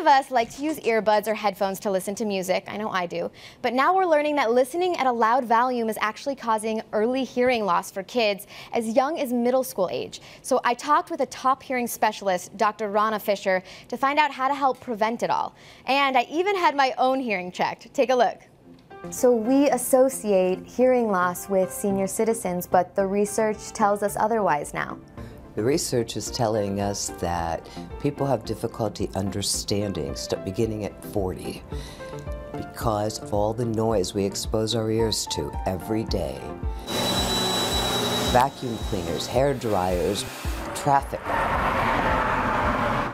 of us like to use earbuds or headphones to listen to music. I know I do. But now we're learning that listening at a loud volume is actually causing early hearing loss for kids as young as middle school age. So I talked with a top hearing specialist, Dr. Ronna Fisher, to find out how to help prevent it all. And I even had my own hearing checked. Take a look. So we associate hearing loss with senior citizens, but the research tells us otherwise now. The research is telling us that people have difficulty understanding beginning at 40 because of all the noise we expose our ears to every day. Vacuum cleaners, hair dryers, traffic.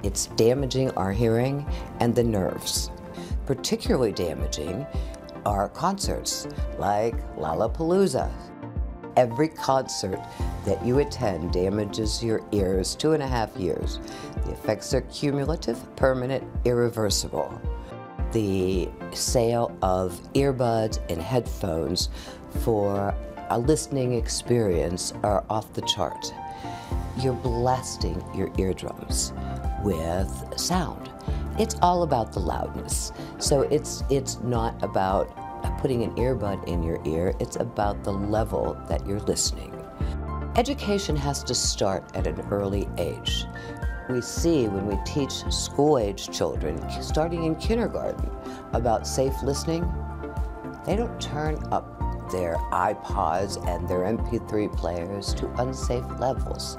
It's damaging our hearing and the nerves. Particularly damaging are concerts like Lollapalooza. Every concert that you attend damages your ears two and a half years. The effects are cumulative, permanent, irreversible. The sale of earbuds and headphones for a listening experience are off the chart. You're blasting your eardrums with sound. It's all about the loudness. So it's, it's not about putting an earbud in your ear, it's about the level that you're listening. Education has to start at an early age. We see when we teach school-age children, starting in kindergarten, about safe listening, they don't turn up their iPods and their MP3 players to unsafe levels.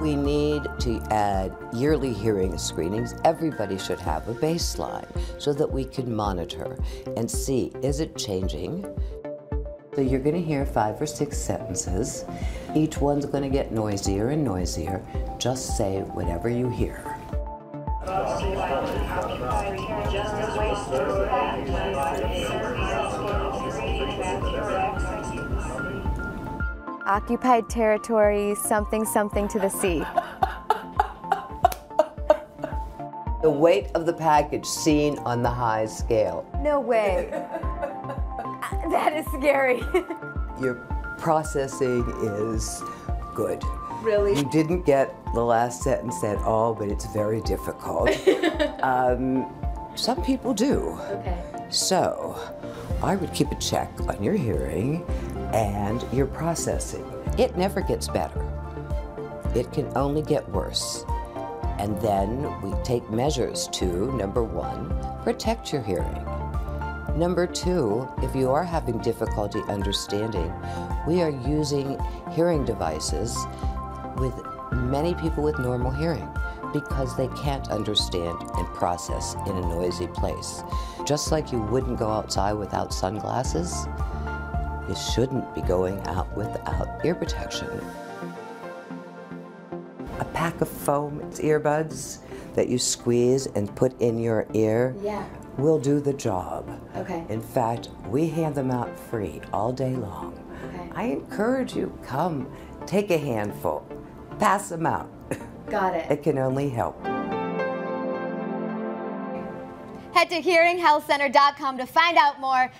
We need to add yearly hearing screenings. Everybody should have a baseline so that we can monitor and see, is it changing? So you're going to hear five or six sentences. Each one's going to get noisier and noisier. Just say whatever you hear. Occupied territory, something, something to the sea. the weight of the package seen on the high scale. No way. that is scary. Your processing is good. Really? You didn't get the last sentence at all, but it's very difficult. um, some people do. Okay. So, I would keep a check on your hearing and your processing. It never gets better. It can only get worse. And then we take measures to, number one, protect your hearing. Number two, if you are having difficulty understanding, we are using hearing devices with many people with normal hearing because they can't understand and process in a noisy place. Just like you wouldn't go outside without sunglasses, you shouldn't be going out without ear protection. A pack of foam earbuds that you squeeze and put in your ear yeah. will do the job. Okay. In fact, we hand them out free all day long. Okay. I encourage you, come, take a handful, pass them out. Got it. It can only help. Head to hearinghealthcenter.com to find out more.